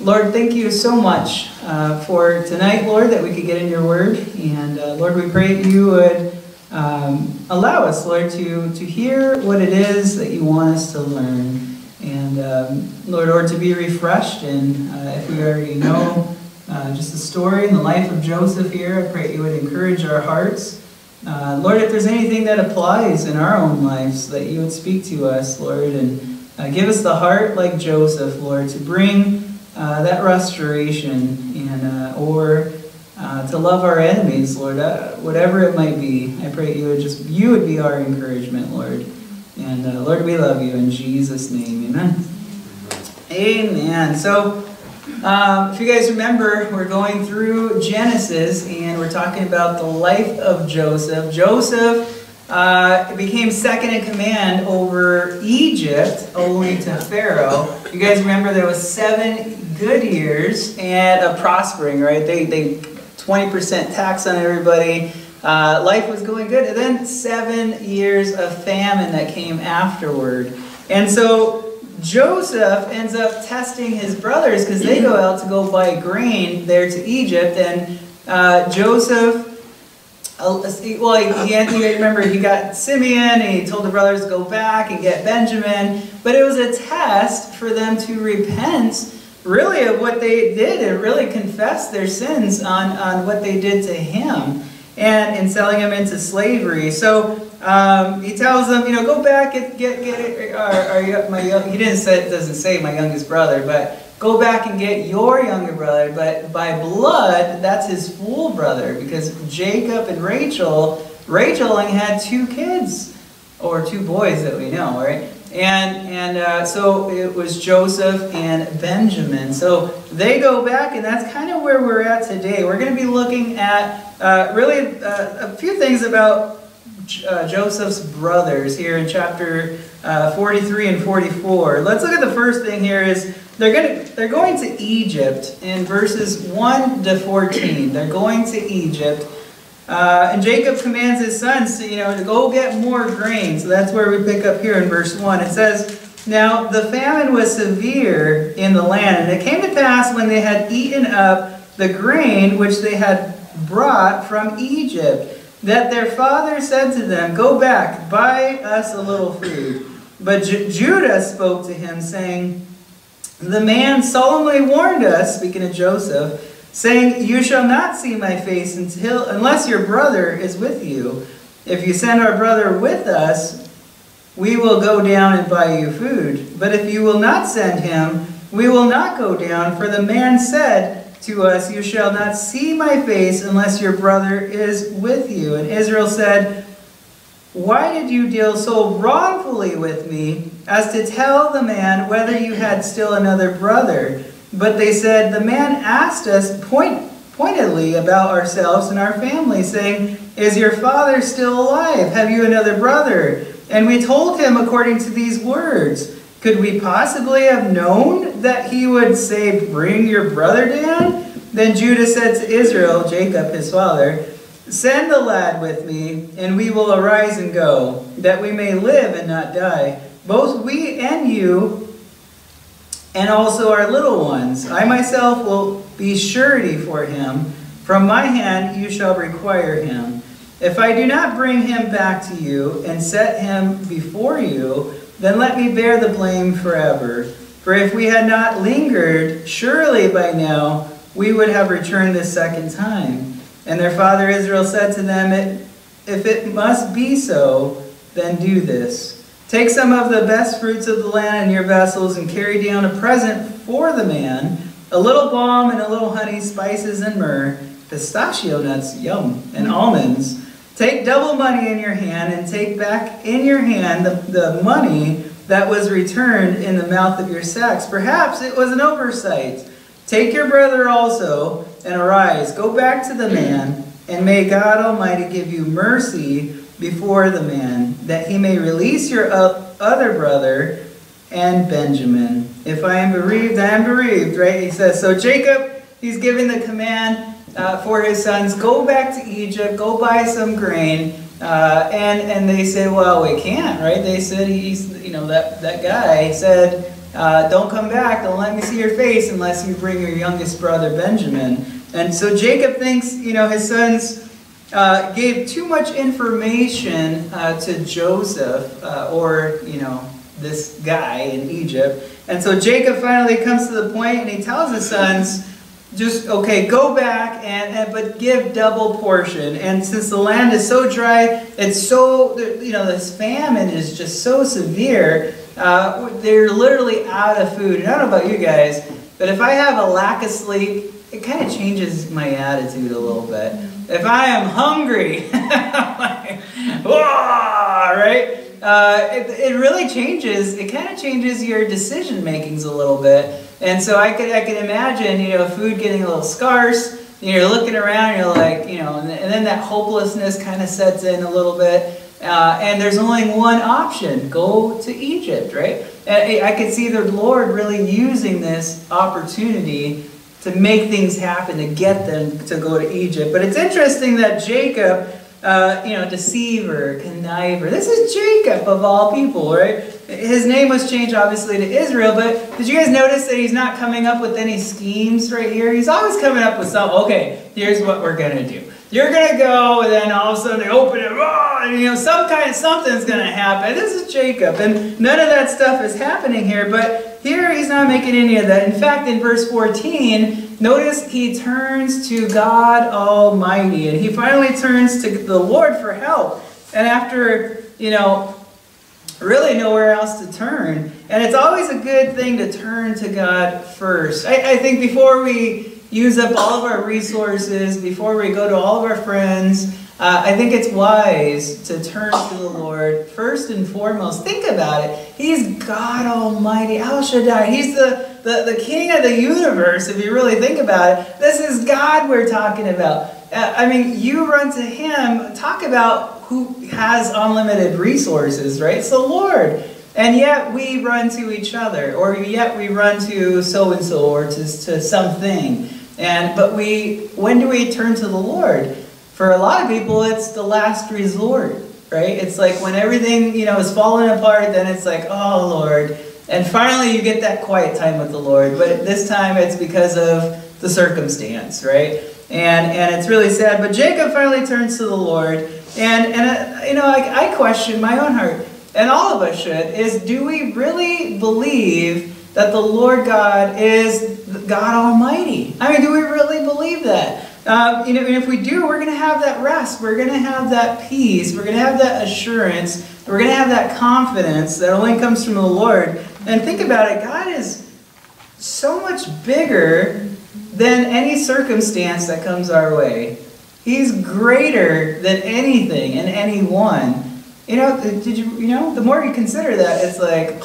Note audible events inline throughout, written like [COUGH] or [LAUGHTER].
Lord, thank you so much uh, for tonight, Lord, that we could get in your word. And uh, Lord, we pray that you would um, allow us, Lord, to, to hear what it is that you want us to learn. And um, Lord, or to be refreshed. And uh, if we already know uh, just the story and the life of Joseph here, I pray you would encourage our hearts. Uh, Lord, if there's anything that applies in our own lives, that you would speak to us, Lord, and uh, give us the heart like Joseph, Lord, to bring uh, that restoration and uh, or uh, to love our enemies, Lord, uh, whatever it might be. I pray you would just you would be our encouragement, Lord. And uh, Lord, we love you in Jesus' name, Amen. Amen. So. Um, if you guys remember, we're going through Genesis and we're talking about the life of Joseph. Joseph uh, became second in command over Egypt, only to Pharaoh. You guys remember there was seven good years and a prospering, right? They, they 20% tax on everybody. Uh, life was going good. And then seven years of famine that came afterward. And so Joseph ends up testing his brothers because they go out to go buy grain there to Egypt. And uh, Joseph, well, he, he, remember he got Simeon and he told the brothers to go back and get Benjamin. But it was a test for them to repent really of what they did and really confess their sins on, on what they did to him and in selling him into slavery. So um, he tells them, you know, go back and get get it. Or, or my he didn't say doesn't say my youngest brother, but go back and get your younger brother. But by blood, that's his full brother because Jacob and Rachel, Rachel only had two kids or two boys that we know, right? And, and uh, so it was Joseph and Benjamin. So they go back, and that's kind of where we're at today. We're going to be looking at uh, really uh, a few things about uh, Joseph's brothers here in chapter uh, 43 and 44. Let's look at the first thing here is they're going to, they're going to Egypt in verses 1 to 14. They're going to Egypt. Uh, and Jacob commands his sons to, you know, to go get more grain. So that's where we pick up here in verse 1. It says, Now the famine was severe in the land, and it came to pass when they had eaten up the grain which they had brought from Egypt, that their father said to them, Go back, buy us a little food. But J Judah spoke to him, saying, The man solemnly warned us, speaking of Joseph, saying, You shall not see my face until unless your brother is with you. If you send our brother with us, we will go down and buy you food. But if you will not send him, we will not go down, for the man said to us, You shall not see my face unless your brother is with you. And Israel said, Why did you deal so wrongfully with me as to tell the man whether you had still another brother? But they said, The man asked us point, pointedly about ourselves and our family, saying, Is your father still alive? Have you another brother? And we told him according to these words. Could we possibly have known that he would say, Bring your brother down? Then Judah said to Israel, Jacob his father, Send the lad with me, and we will arise and go, that we may live and not die, both we and you and also our little ones. I myself will be surety for him. From my hand you shall require him. If I do not bring him back to you and set him before you, then let me bear the blame forever. For if we had not lingered, surely by now we would have returned the second time. And their father Israel said to them, If it must be so, then do this. Take some of the best fruits of the land in your vessels and carry down a present for the man, a little balm and a little honey, spices and myrrh, pistachio nuts, yum, and almonds. Take double money in your hand and take back in your hand the, the money that was returned in the mouth of your sacks. Perhaps it was an oversight. Take your brother also and arise. Go back to the man, and may God Almighty give you mercy before the man, that he may release your other brother and Benjamin. If I am bereaved, I am bereaved, right? He says, so Jacob, he's giving the command uh, for his sons, go back to Egypt, go buy some grain. Uh, and, and they say, well, we can't, right? They said, he's, you know, that, that guy said, uh, don't come back. Don't let me see your face unless you bring your youngest brother Benjamin. And so Jacob thinks, you know, his sons uh, gave too much information uh, to Joseph, uh, or, you know, this guy in Egypt. And so Jacob finally comes to the point and he tells his sons, just, okay, go back, and, and but give double portion. And since the land is so dry, it's so, you know, this famine is just so severe, uh, they're literally out of food. And I don't know about you guys, but if I have a lack of sleep, it kind of changes my attitude a little bit. If I am hungry, [LAUGHS] like, right? Uh, it, it really changes, it kind of changes your decision makings a little bit. And so I could, I could imagine, you know, food getting a little scarce, you're looking around, you're like, you know, and then that hopelessness kind of sets in a little bit. Uh, and there's only one option go to Egypt, right? And I could see the Lord really using this opportunity to make things happen, to get them to go to Egypt. But it's interesting that Jacob, uh, you know, deceiver, conniver, this is Jacob of all people, right? His name was changed obviously to Israel, but did you guys notice that he's not coming up with any schemes right here? He's always coming up with some, okay, here's what we're going to do. You're to go, and then all of a sudden they open it, oh, and you know, some kind of something's to happen. This is Jacob, and none of that stuff is happening here, but here he's not making any of that. In fact, in verse 14, notice he turns to God Almighty, and he finally turns to the Lord for help. And after, you know, really nowhere else to turn. And it's always a good thing to turn to God first. I, I think before we use up all of our resources, before we go to all of our friends, uh, I think it's wise to turn to the Lord first and foremost. Think about it. He's God Almighty, El Shaddai. He's the, the, the King of the universe, if you really think about it. This is God we're talking about. Uh, I mean, you run to Him. Talk about who has unlimited resources, right? It's the Lord. And yet we run to each other, or yet we run to so and so, or to, to something. And but we, when do we turn to the Lord? For a lot of people, it's the last resort, right? It's like when everything you know is falling apart, then it's like, oh Lord. And finally, you get that quiet time with the Lord. But this time, it's because of the circumstance, right? And and it's really sad. But Jacob finally turns to the Lord, and and uh, you know, I, I question my own heart, and all of us should. Is do we really believe that the Lord God is God Almighty? I mean, do we really believe that? Uh, you know, and if we do, we're going to have that rest. We're going to have that peace. We're going to have that assurance. We're going to have that confidence that only comes from the Lord. And think about it God is so much bigger than any circumstance that comes our way. He's greater than anything and anyone. You know, did you, you know, the more you consider that, it's like,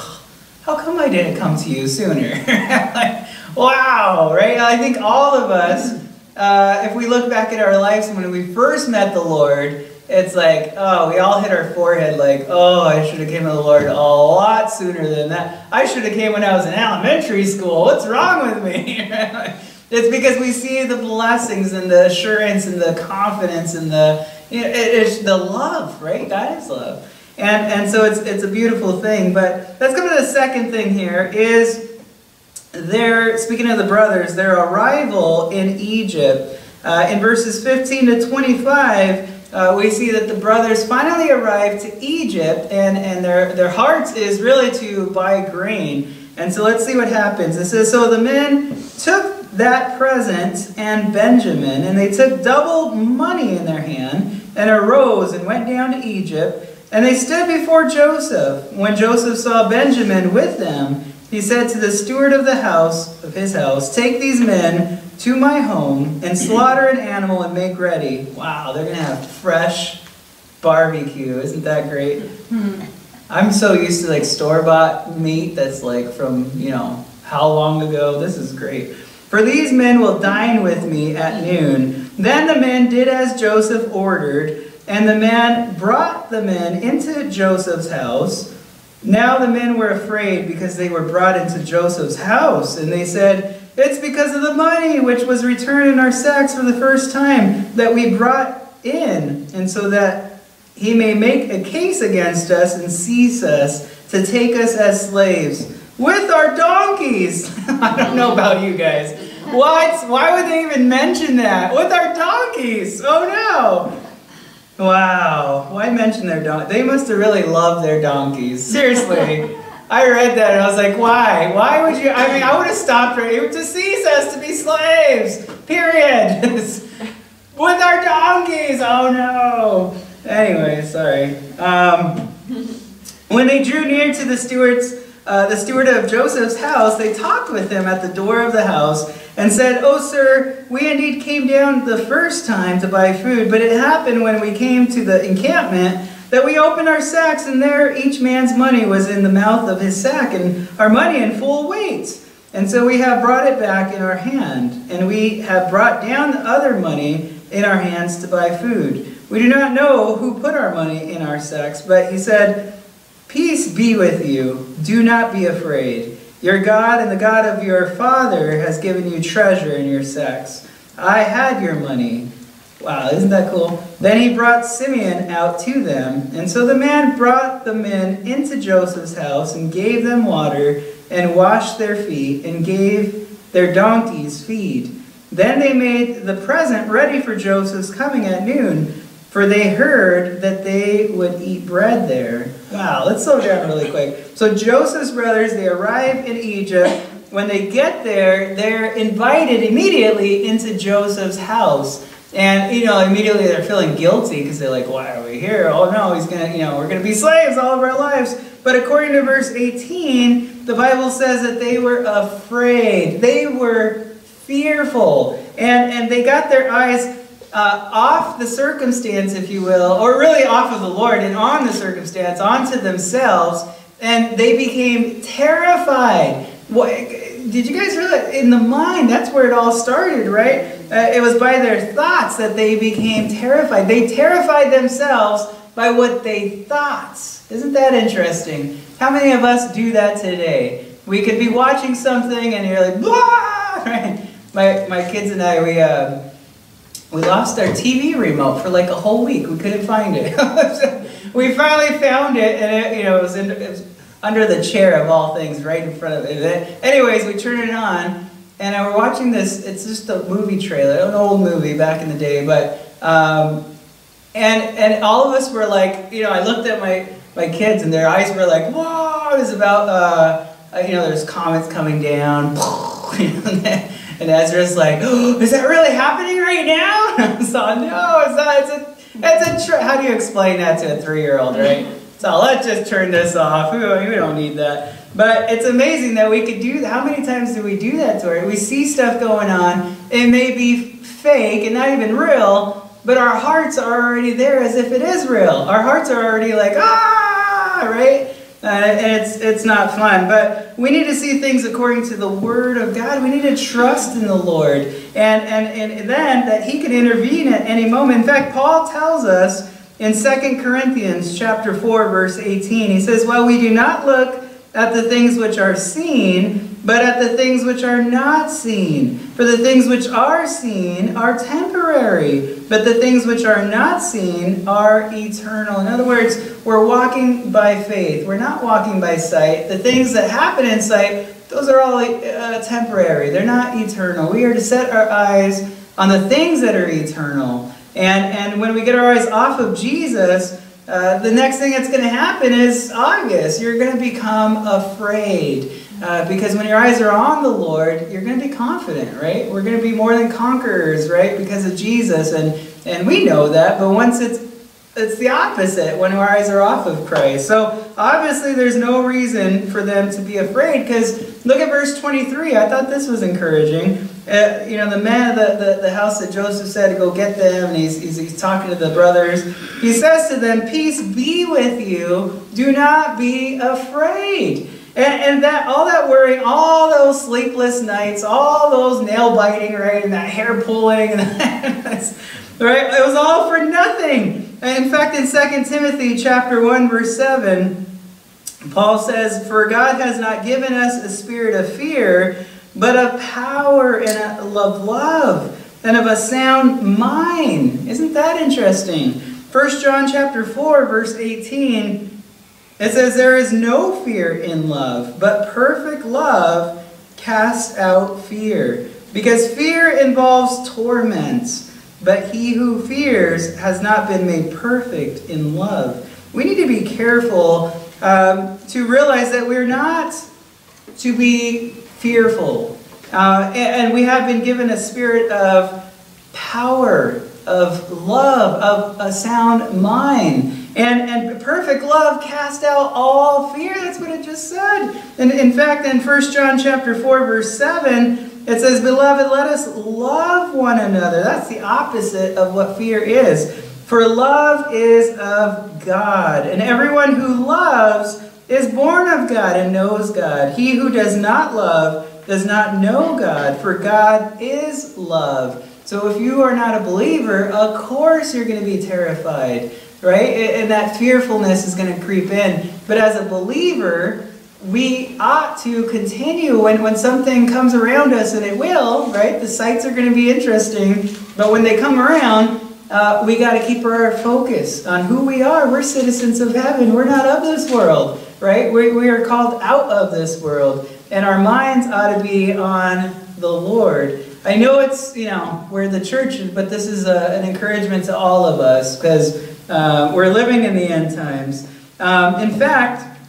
how come I didn't come to you sooner? [LAUGHS] like, wow, right? I think all of us uh, if we look back at our lives when we first met the Lord, it's like, oh, we all hit our forehead like, oh, I should have came to the Lord a lot sooner than that. I should have came when I was in elementary school. What's wrong with me? [LAUGHS] it's because we see the blessings and the assurance and the confidence and the, you know, it's the love, right? God is love. And, and so it's, it's a beautiful thing. But let's go to the second thing here is their, speaking of the brothers, their arrival in Egypt. Uh, in verses 15 to 25, uh, we see that the brothers finally arrive to Egypt, and, and their, their hearts is really to buy grain. And so let's see what happens. It says, So the men took that present and Benjamin, and they took double money in their hand, and arose and went down to Egypt. And they stood before Joseph. When Joseph saw Benjamin with them, he said to the steward of the house, of his house, Take these men to my home and slaughter an animal and make ready. Wow, they're going to have fresh barbecue. Isn't that great? Hmm. I'm so used to like store-bought meat that's like from, you know, how long ago. This is great. For these men will dine with me at noon. Then the men did as Joseph ordered, and the man brought the men into Joseph's house. Now the men were afraid because they were brought into Joseph's house, and they said, It's because of the money which was returned in our sacks for the first time that we brought in, and so that he may make a case against us and seize us to take us as slaves. with our donkeys. [LAUGHS] I don't know about you guys. What? Why would they even mention that? With our donkeys. Oh no. Wow. Why mention their donkeys? They must have really loved their donkeys. Seriously. [LAUGHS] I read that and I was like, why? Why would you? I mean, I would have stopped right. It would cease us to be slaves. Period. [LAUGHS] With our donkeys. Oh no. Anyway, sorry. Um, when they drew near to the stewards, uh, the steward of Joseph's house, they talked with him at the door of the house and said, Oh, sir, we indeed came down the first time to buy food, but it happened when we came to the encampment that we opened our sacks, and there each man's money was in the mouth of his sack, and our money in full weight. And so we have brought it back in our hand, and we have brought down the other money in our hands to buy food. We do not know who put our money in our sacks, but he said, Peace be with you. Do not be afraid. Your God and the God of your father has given you treasure in your sacks. I had your money Wow, isn't that cool? Then he brought Simeon out to them. And so the man brought the men into Joseph's house and gave them water and washed their feet and gave their donkeys feed. Then they made the present ready for Joseph's coming at noon, for they heard that they would eat bread there. Wow, let's slow down really quick. So Joseph's brothers, they arrive in Egypt. When they get there, they're invited immediately into Joseph's house. And, you know, immediately they're feeling guilty because they're like, why are we here? Oh, no, he's going to, you know, we're going to be slaves all of our lives. But according to verse 18, the Bible says that they were afraid. They were fearful. And, and they got their eyes uh, off the circumstance, if you will, or really off of the Lord and on the circumstance, onto themselves. And they became terrified. What, did you guys realize? In the mind, that's where it all started, right? Uh, it was by their thoughts that they became terrified. They terrified themselves by what they thought. Isn't that interesting? How many of us do that today? We could be watching something and you're like, Blah! [LAUGHS] right? My, my kids and I, we, uh, we lost our TV remote for like a whole week. We couldn't find it. [LAUGHS] we finally found it, and it, you know, it was, in, it was under the chair of all things, right in front of it. Anyways, we turned it on, and I were watching this. It's just a movie trailer, an old movie back in the day, but um, and and all of us were like, you know, I looked at my my kids and their eyes were like, whoa! It was about uh, uh you know, there's comets coming down, [LAUGHS] and Ezra's like, oh, [GASPS] is that really happening right now? [LAUGHS] And I no, it's not. It's a it's a. How do you explain that to a three year old, right? So let's just turn this off. We don't need that. But it's amazing that we could do that. How many times do we do that to her? We see stuff going on. It may be fake and not even real, but our hearts are already there as if it is real. Our hearts are already like, ah, right? Uh, and it's, it's not fun. But we need to see things according to the Word of God. We need to trust in the Lord. And, and, and then that He can intervene at any moment. In fact, Paul tells us in 2 Corinthians chapter 4, verse 18, he says, While we do not look at the things which are seen, but at the things which are not seen. For the things which are seen are temporary, but the things which are not seen are eternal. In other words, we're walking by faith. We're not walking by sight. The things that happen in sight, those are all uh, temporary. They're not eternal. We are to set our eyes on the things that are eternal. And, and when we get our eyes off of Jesus, uh, the next thing that's going to happen is obvious. You're going to become afraid. Uh, because when your eyes are on the Lord, you're going to be confident, right? We're going to be more than conquerors, right? Because of Jesus. And, and we know that. But once it's it's the opposite when our eyes are off of Christ. So obviously there's no reason for them to be afraid because look at verse 23. I thought this was encouraging. Uh, you know, the man of the, the, the, house that Joseph said to go get them, and he's, he's, he's talking to the brothers. He says to them, Peace be with you. Do not be afraid. And, and that all that worrying, all those sleepless nights, all those nail biting, right, and that hair pulling, and [LAUGHS] right, it was all for nothing. In fact, in 2 Timothy chapter 1, verse 7, Paul says, For God has not given us a spirit of fear, but of power and of love and of a sound mind. Isn't that interesting? 1 John chapter 4, verse 18, It says, There is no fear in love, but perfect love casts out fear. Because fear involves torment, but he who fears has not been made perfect in love. We need to be careful um, to realize that we're not to be fearful. Uh, and, and we have been given a spirit of power, of love, of a sound mind. And, and perfect love cast out all fear. That's what it just said. And in fact, in 1 John chapter 4, verse 7, it says, Beloved, let us love one another. That's the opposite of what fear is. For love is of God. And everyone who loves is born of God and knows God. He who does not love does not know God, for God is love. So if you are not a believer, of course you're going to be terrified, right? And that fearfulness is going to creep in. But as a believer, we ought to continue when, when something comes around us, and it will, right? The sights are going to be interesting, but when they come around, uh, we got to keep our focus on who we are. We're citizens of heaven. We're not of this world, right? We, we are called out of this world, and our minds ought to be on the Lord. I know it's, you know, we're the church, but this is a, an encouragement to all of us because uh, we're living in the end times. Um, in fact,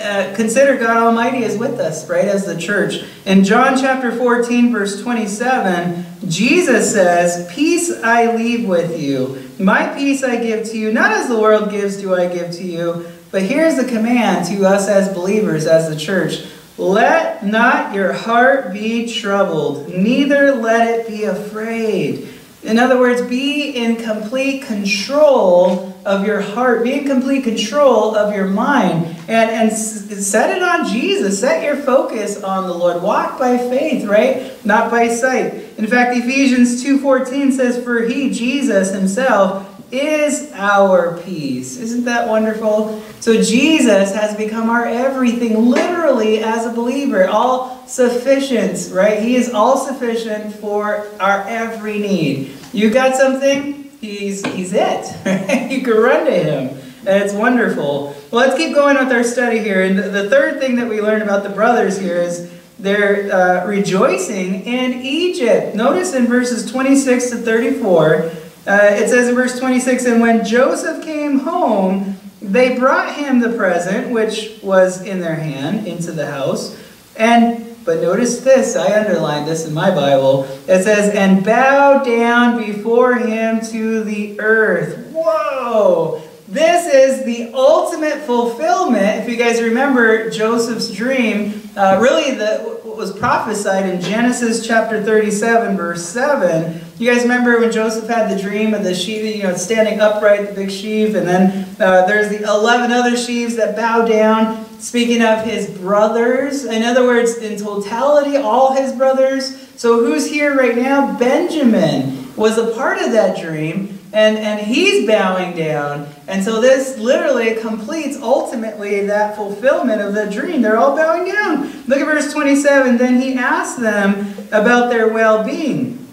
uh, consider God Almighty is with us, right, as the church. In John chapter 14, verse 27, Jesus says, Peace I leave with you. My peace I give to you. Not as the world gives do I give to you. But here's the command to us as believers, as the church. Let not your heart be troubled, neither let it be afraid. In other words, be in complete control of your heart. Be in complete control of your mind. And, and set it on Jesus. Set your focus on the Lord. Walk by faith, right? Not by sight. In fact, Ephesians 2.14 says, For he, Jesus himself, is our peace. Isn't that wonderful? So Jesus has become our everything, literally, as a believer. All sufficient, right? He is all sufficient for our every need. You got something? He's, he's it. Right? [LAUGHS] You can run to him. And it's wonderful. Well, let's keep going with our study here. And the third thing that we learn about the brothers here is they're uh, rejoicing in Egypt. Notice in verses 26 to 34, uh, it says in verse 26, And when Joseph came home, they brought him the present, which was in their hand, into the house. And but notice this, I underlined this in my Bible. It says, and bow down before him to the earth. Whoa! This is the ultimate fulfillment. If you guys remember Joseph's dream, uh, really the, what was prophesied in Genesis chapter 37, verse 7. You guys remember when Joseph had the dream of the sheep, you know, standing upright, the big sheaf, and then uh, there's the 11 other sheaves that bow down, speaking of his brothers. In other words, in totality, all his brothers. So who's here right now? Benjamin was a part of that dream, and, and he's bowing down. And so this literally completes ultimately that fulfillment of the dream. They're all bowing down. Look at verse 27. Then he asked them about their well being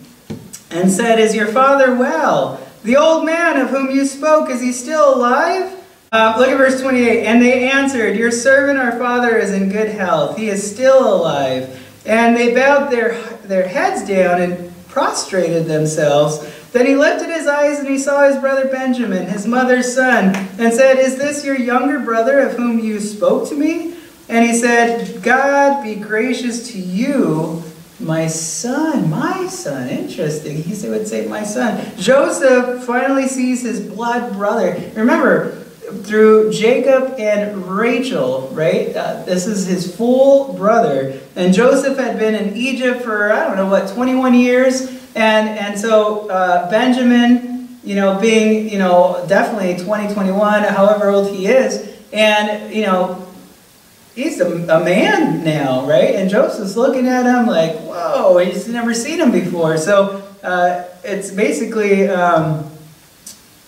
and said, Is your father well? The old man of whom you spoke, is he still alive? Uh, look at verse 28. And they answered, Your servant, our father, is in good health. He is still alive. And they bowed their, their heads down and prostrated themselves. Then he lifted his eyes and he saw his brother Benjamin, his mother's son, and said, Is this your younger brother of whom you spoke to me? And he said, God be gracious to you my son, my son. Interesting. He would say, my son. Joseph finally sees his blood brother. Remember, through Jacob and Rachel, right? Uh, this is his full brother. And Joseph had been in Egypt for, I don't know, what, 21 years? And, and so uh, Benjamin, you know, being, you know, definitely 20, 21, however old he is, and, you know, he's a, a man now, right? And Joseph's looking at him like, whoa, he's never seen him before. So uh, it's basically, um,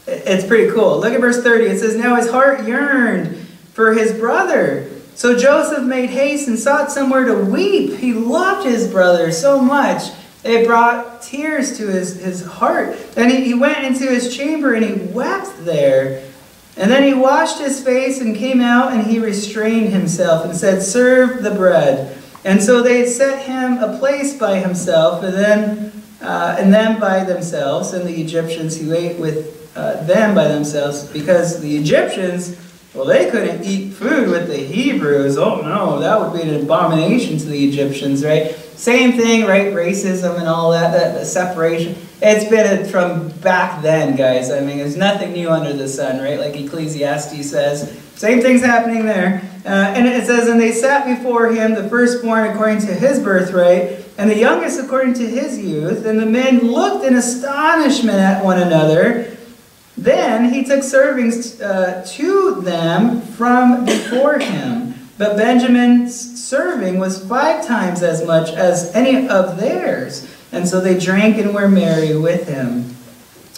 it's pretty cool. Look at verse 30. It says, Now his heart yearned for his brother. So Joseph made haste and sought somewhere to weep. He loved his brother so much. It brought tears to his, his heart. And he, he went into his chamber and he wept there. And then he washed his face and came out, and he restrained himself and said, Serve the bread. And so they set him a place by himself, and then uh, and them by themselves, and the Egyptians who ate with uh, them by themselves, because the Egyptians, well, they couldn't eat food with the Hebrews. Oh no, that would be an abomination to the Egyptians, right? Same thing, right? Racism and all that, that, the separation. It's been from back then, guys. I mean, there's nothing new under the sun, right? Like Ecclesiastes says. Same thing's happening there. Uh, and it says, And they sat before him, the firstborn according to his birthright, and the youngest according to his youth. And the men looked in astonishment at one another. Then he took servings uh, to them from before him. But Benjamin's serving was five times as much as any of theirs. And so they drank and were merry with him.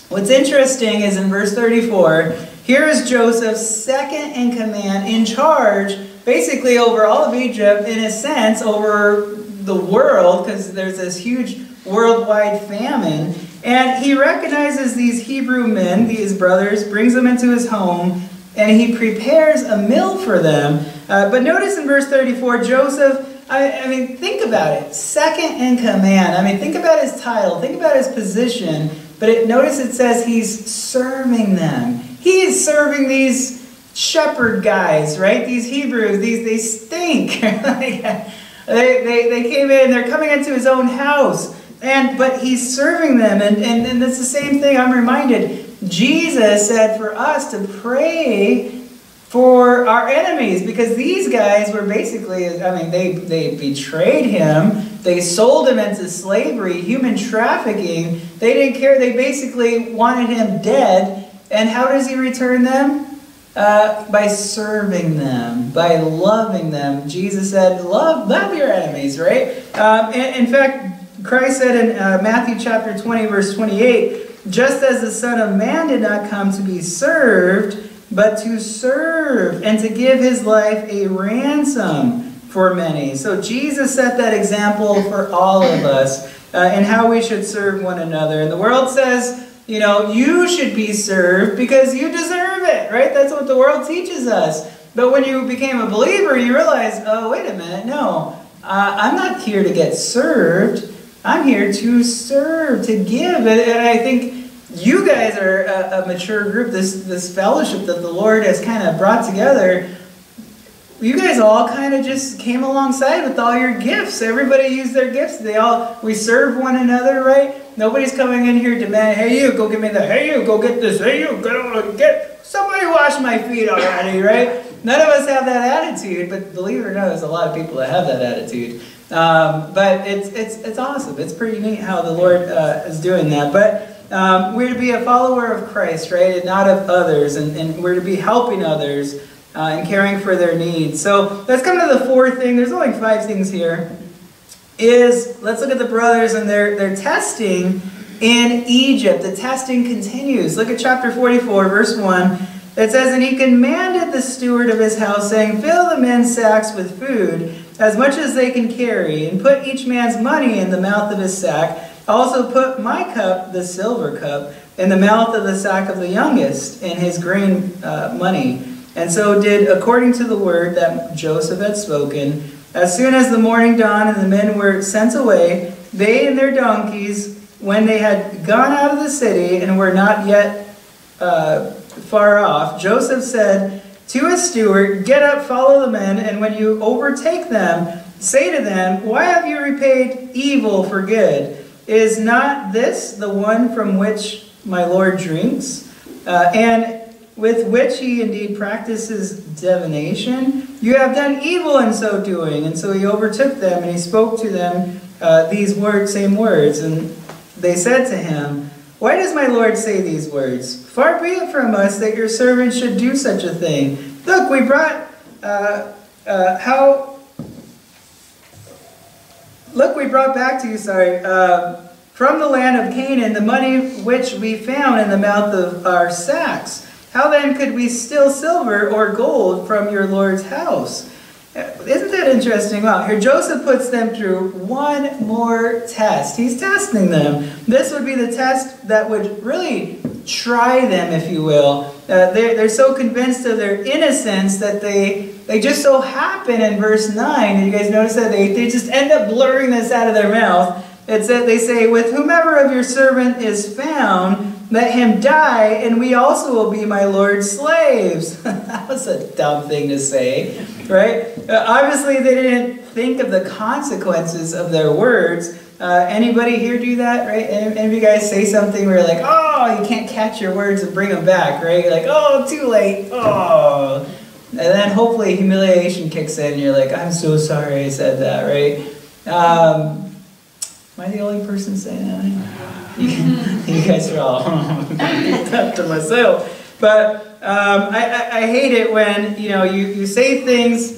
What's interesting is in verse 34, here is Joseph, second in command, in charge, basically over all of Egypt, in a sense, over the world, because there's this huge worldwide famine. And he recognizes these Hebrew men, these brothers, brings them into his home, and he prepares a meal for them. Uh, but notice in verse 34, Joseph, I, I, mean, think about it. Second in command. I mean, think about his title, think about his position. But it, notice it says he's serving them. He is serving these shepherd guys, right? These Hebrews, these they stink. [LAUGHS] they, they, they came in, they're coming into his own house. And but he's serving them, and, and, and it's the same thing I'm reminded. Jesus said for us to pray for our enemies because these guys were basically, I mean, they, they betrayed him. They sold him into slavery, human trafficking. They didn't care. They basically wanted him dead. And how does he return them? Uh, by serving them, by loving them. Jesus said, love, love your enemies, right? Um, in, fact, Christ said in uh, Matthew chapter 20, verse 28, just as the Son of Man did not come to be served, but to serve and to give his life a ransom for many. So Jesus set that example for all of us uh, and how we should serve one another. And the world says, you know, you should be served because you deserve it, right? That's what the world teaches us. But when you became a believer, you realize, oh, wait a minute, no, uh, I'm not here to get served. I'm here to serve, to give. And, and I think you guys are a, a, mature group. This this fellowship that the Lord has kind of brought together. You guys all kind of just came alongside with all your gifts. Everybody used their gifts. They all we serve one another, right? Nobody's coming in here demanding, "Hey, you go give me the, Hey, you go get this. Hey, you go get somebody wash my feet already," right? None of us have that attitude, but believe it or not, there's a lot of people that have that attitude. Um, but it's, it's, it's awesome. It's pretty neat how the Lord uh, is doing that. But um, we're to be a follower of Christ, right, and not of others. And, and we're to be helping others uh, and caring for their needs. So let's come to the fourth thing. There's only five things here. Is let's look at the brothers and their, their testing in Egypt. The testing continues. Look at chapter 44, verse 1. It says, And he commanded the steward of his house, saying, Fill the men's sacks with food as much as they can carry, and put each man's money in the mouth of his sack. Also put my cup, the silver cup, in the mouth of the sack of the youngest, in his grain uh, money. And so did according to the word that Joseph had spoken. As soon as the morning dawned and the men were sent away, they and their donkeys, when they had gone out of the city and were not yet uh, far off, Joseph said, to his steward, Get up, follow the men, and when you overtake them, say to them, Why have you repaid evil for good? Is not this the one from which my Lord drinks, uh, and with which he indeed practices divination? You have done evil in so doing. And so he overtook them, and he spoke to them uh, these words, same words. And they said to him, why does my Lord say these words? Far be it from us that your servants should do such a thing. Look, we brought, uh, uh, how, look, we brought back to you, sorry, uh, from the land of Canaan the money which we found in the mouth of our sacks. How then could we steal silver or gold from your Lord's house? Isn't that interesting? Wow, here Joseph puts them through one more test. He's testing them. This would be the test that would really try them, if you will. Uh, they're, they're so convinced of their innocence that they, they just so happen in verse 9, you guys notice that they, they just end up blurring this out of their mouth. It's that they say, With whomever of your servant is found, let him die, and we also will be my Lord's slaves. [LAUGHS] that was a dumb thing to say, right? Uh, obviously, they didn't think of the consequences of their words. Uh, anybody here do that, right? Any, any, of you guys say something where you're like, oh, you can't catch your words and bring them back, right? You're like, oh, too late, oh. And then hopefully humiliation kicks in you're like, I'm so sorry I said that, right? Um, am I the only person saying that? [LAUGHS] You, [LAUGHS] you guys are all [LAUGHS] up to myself. But um, I, I, I hate it when, you know, you, you say things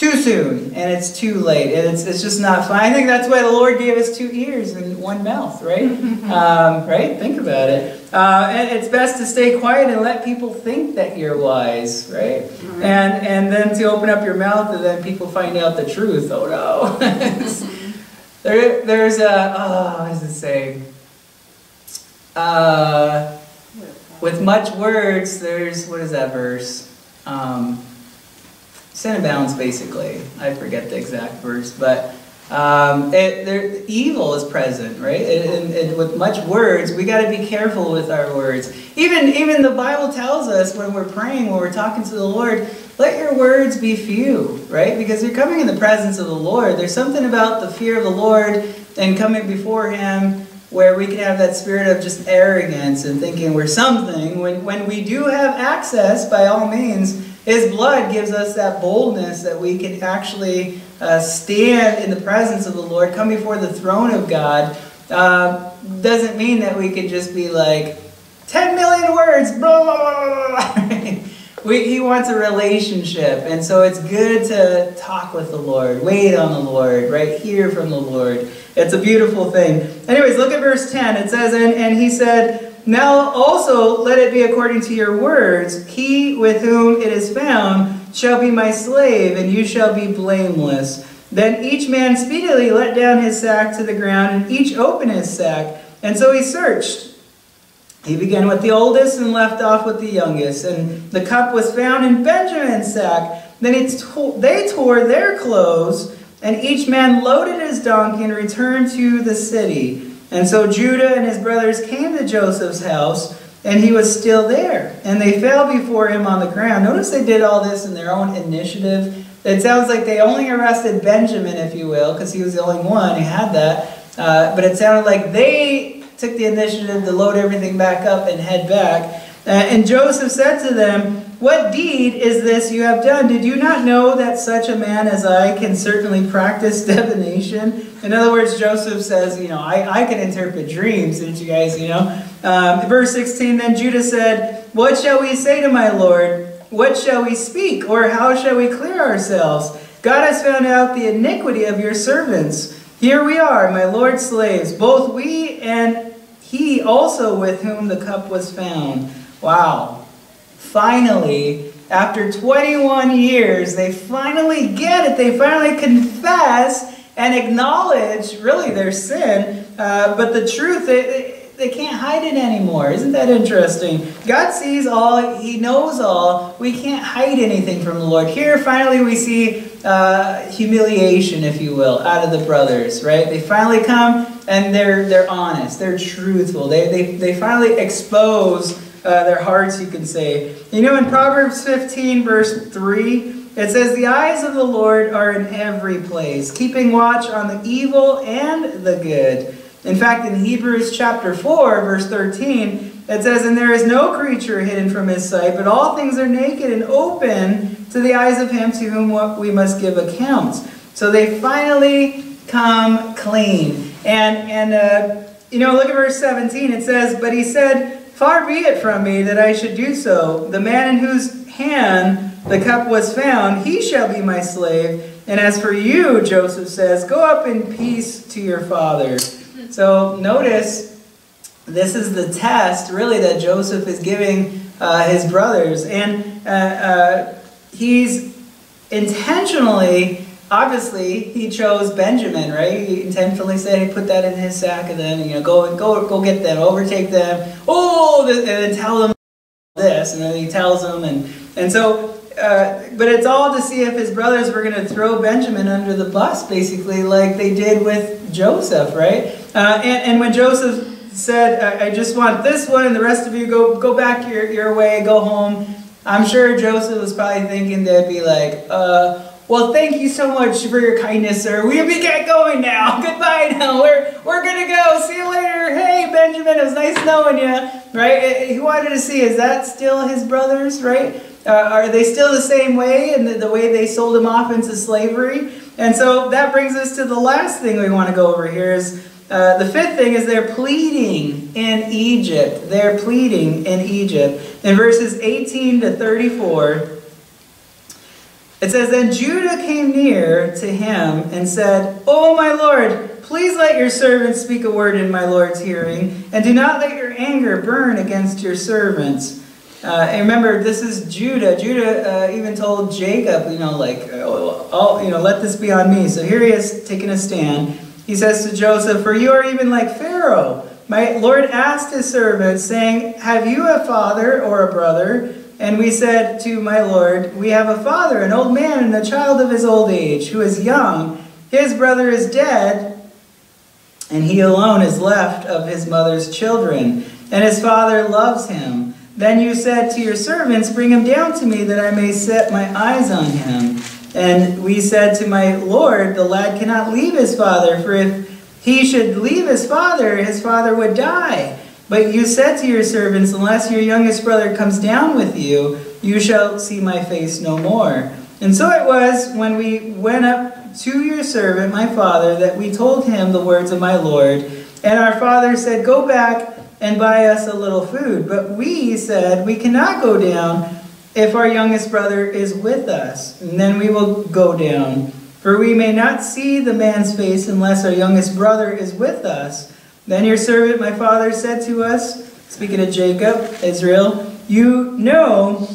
too soon and it's too late and it's, it's just not fun. I think that's why the Lord gave us two ears and one mouth, right? [LAUGHS] um, right? Think about it. Uh, and it's best to stay quiet and let people think that you're wise, right? Mm-hmm. And and then to open up your mouth and then people find out the truth. Oh no. [LAUGHS] there, there's a, oh, what does it say? Uh, with much words, there's, what is that verse? Um, sin abounds, basically. I forget the exact verse, but um, it, there, evil is present, right? And, and with much words, we got to be careful with our words. Even, even the Bible tells us when we're praying, when we're talking to the Lord, let your words be few, right? Because you're coming in the presence of the Lord. There's something about the fear of the Lord and coming before Him where we can have that spirit of just arrogance and thinking we're something when, when we do have access by all means his blood gives us that boldness that we can actually uh, stand in the presence of the Lord, come before the throne of God. Uh, doesn't mean that we could just be like, 10 million words, blah, blah, blah, blah. [LAUGHS] we, he wants a relationship. And so it's good to talk with the Lord, wait on the Lord, right? Hear from the Lord. It's a beautiful thing. Anyways, look at verse 10. It says, And, and he said, now also let it be according to your words. He with whom it is found shall be my slave, and you shall be blameless. Then each man speedily let down his sack to the ground, and each opened his sack. And so he searched. He began with the oldest and left off with the youngest. And the cup was found in Benjamin's sack. Then they tore their clothes, and each man loaded his donkey and returned to the city. And so Judah and his brothers came to Joseph's house, and he was still there. And they fell before him on the ground. Notice they did all this in their own initiative. It sounds like they only arrested Benjamin, if you will, because he was the only one who had that. Uh, but it sounded like they took the initiative to load everything back up and head back. Uh, and Joseph said to them, What deed is this you have done? Did you not know that such a man as I can certainly practice [LAUGHS] divination? In other words, Joseph says, You know, I, I can interpret dreams, didn't you guys, you know? Um, verse 16 Then Judah said, What shall we say to my Lord? What shall we speak? Or how shall we clear ourselves? God has found out the iniquity of your servants. Here we are, my Lord's slaves, both we and he also with whom the cup was found. Wow. Finally, after 21 years, they finally get it. They finally confess and acknowledge, really, their sin. Uh, but the truth, they, they can't hide it anymore. Isn't that interesting? God sees all, He knows all. We can't hide anything from the Lord. Here, finally, we see uh, humiliation, if you will, out of the brothers, right? They finally come and they're, they're honest, they're truthful. They, they, they finally expose uh, their hearts, you can say. You know, in Proverbs 15, verse 3, it says, The eyes of the Lord are in every place, keeping watch on the evil and the good. In fact, in Hebrews chapter 4, verse 13, it says, And there is no creature hidden from his sight, but all things are naked and open to the eyes of him to whom we must give accounts. So they finally come clean. And, and uh, you know, look at verse 17. It says, But he said, Far be it from me that I should do so. The man in whose hand the cup was found, he shall be my slave. And as for you, Joseph says, go up in peace to your father. So notice, this is the test, really, that Joseph is giving uh, his brothers. And uh, uh, he's intentionally obviously he chose Benjamin, right? He intentionally said he put that in his sack and then, you know, go and go go get them, overtake them. Oh, and then tell them this, and then he tells them, and and so. Uh, but it's all to see if his brothers were going to throw Benjamin under the bus, basically, like they did with Joseph, right? Uh, and, and when Joseph said, I, I just want this one, and the rest of you go go back your, your way, go home, I'm sure Joseph was probably thinking they'd be like, uh, well, thank you so much for your kindness, sir. We we get going now. [LAUGHS] Goodbye now. We're we're gonna go. See you later. Hey, Benjamin, it was nice knowing you. Right? He wanted to see. Is that still his brothers? Right? Uh, are they still the same way and the, the way they sold him off into slavery? And so that brings us to the last thing we want to go over here is uh, the fifth thing is they're pleading in Egypt. They're pleading in Egypt. In verses 18 to 34, it says, Then Judah came near to him and said, Oh, my Lord, please let your servant speak a word in my Lord's hearing, and do not let your anger burn against your servants. Uh, and remember, this is Judah. Judah uh, even told Jacob, you know, like, oh, oh, you know, let this be on me. So here he is taking a stand. He says to Joseph, For you are even like Pharaoh. My Lord asked his servant, saying, Have you a father or a brother? And we said to my Lord, We have a father, an old man, and a child of his old age, who is young. His brother is dead, and he alone is left of his mother's children, and his father loves him. Then you said to your servants, Bring him down to me, that I may set my eyes on him. And we said to my Lord, The lad cannot leave his father, for if he should leave his father, his father would die. But you said to your servants, Unless your youngest brother comes down with you, you shall see my face no more. And so it was when we went up to your servant, my father, that we told him the words of my Lord. And our father said, Go back and buy us a little food. But we said, We cannot go down if our youngest brother is with us. And then we will go down. For we may not see the man's face unless our youngest brother is with us. Then your servant, my father, said to us, speaking of Jacob, Israel, You know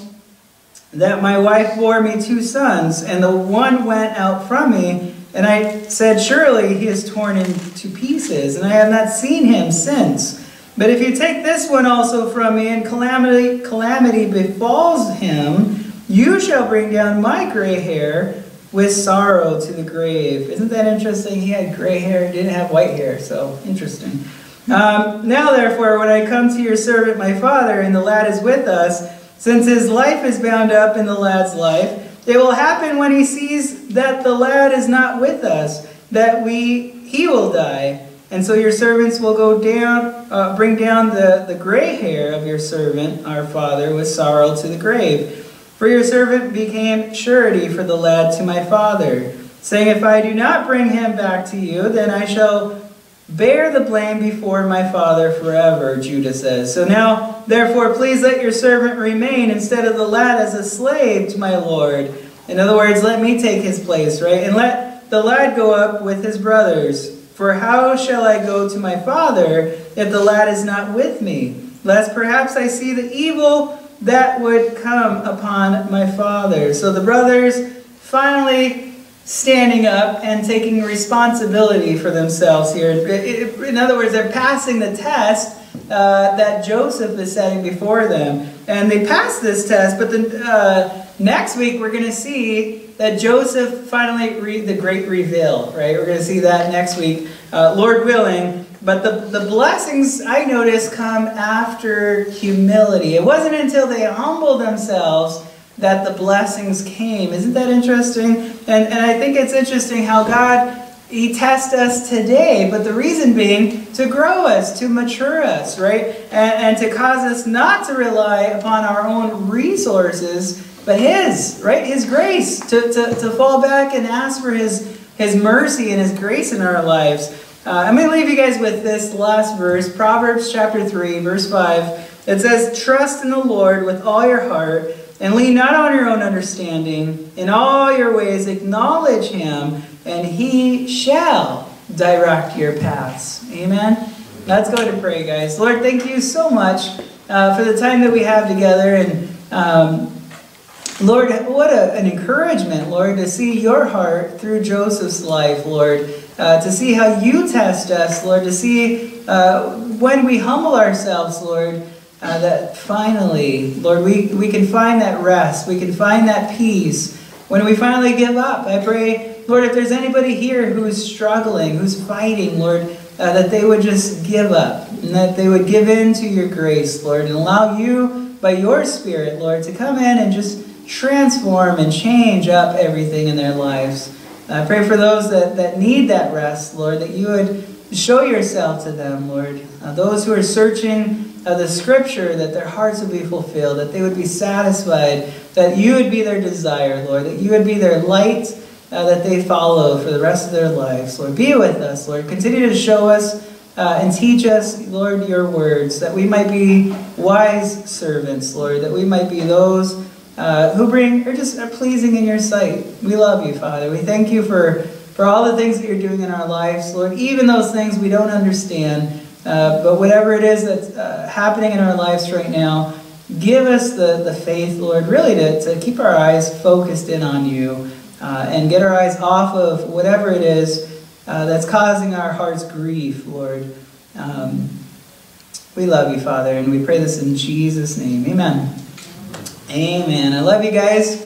that my wife bore me two sons, and the one went out from me. And I said, Surely he is torn into pieces, and I have not seen him since. But if you take this one also from me, and calamity, calamity befalls him, you shall bring down my gray hair with sorrow to the grave. Isn't that interesting? He had gray hair, didn't have white hair, so interesting. Um, now, therefore, when I come to your servant, my father, and the lad is with us, since his life is bound up in the lad's life, it will happen when he sees that the lad is not with us, that we he will die. And so your servants will go down, uh, bring down the, the gray hair of your servant, our father, with sorrow to the grave. For your servant became surety for the lad to my father, saying, If I do not bring him back to you, then I shall bear the blame before my father forever, Judah says. So now, therefore, please let your servant remain instead of the lad as a slave to my Lord. In other words, let me take his place, right? And let the lad go up with his brothers. For how shall I go to my father if the lad is not with me? Lest perhaps I see the evil that would come upon my father. So the brothers finally standing up and taking responsibility for themselves here. In other words, they're passing the test uh, that Joseph is setting before them. And they pass this test, but then uh, next week we're going to see that Joseph finally read the great reveal, right? We're going to see that next week, uh, Lord willing. But the, the blessings, I notice, come after humility. It wasn't until they humbled themselves that the blessings came. Isn't that interesting? And, and I think it's interesting how God, He tests us today, but the reason being to grow us, to mature us, right? And, and to cause us not to rely upon our own resources, but His, right? His grace, to, to, to fall back and ask for His, His mercy and His grace in our lives. Uh, I'm going to leave you guys with this last verse, Proverbs chapter 3, verse 5. It says, Trust in the Lord with all your heart, and lean not on your own understanding. In all your ways acknowledge him, and he shall direct your paths. Amen? Let's go to pray, guys. Lord, thank you so much uh, for the time that we have together. And um, Lord, what a, an encouragement, Lord, to see your heart through Joseph's life, Lord, uh, to see how you test us, Lord, to see uh, when we humble ourselves, Lord, uh, that finally, Lord, we, we can find that rest, we can find that peace when we finally give up. I pray, Lord, if there's anybody here who is struggling, who's fighting, Lord, uh, that they would just give up and that they would give in to your grace, Lord, and allow you, by your Spirit, Lord, to come in and just transform and change up everything in their lives. I pray for those that, that need that rest, Lord, that you would show yourself to them, Lord. Uh, those who are searching uh, the scripture, that their hearts would be fulfilled, that they would be satisfied, that you would be their desire, Lord, that you would be their light uh, that they follow for the rest of their lives. Lord, be with us, Lord. Continue to show us uh, and teach us, Lord, your words, that we might be wise servants, Lord, that we might be those uh, who bring are just are pleasing in your sight. We love you, Father. We thank you for, for all the things that you're doing in our lives, Lord, even those things we don't understand. Uh, but whatever it is that's uh, happening in our lives right now, give us the, the faith, Lord, really to, to keep our eyes focused in on you uh, and get our eyes off of whatever it is uh, that's causing our hearts grief, Lord. Um, we love you, Father, and we pray this in Jesus' name. Amen. Amen. I love you guys.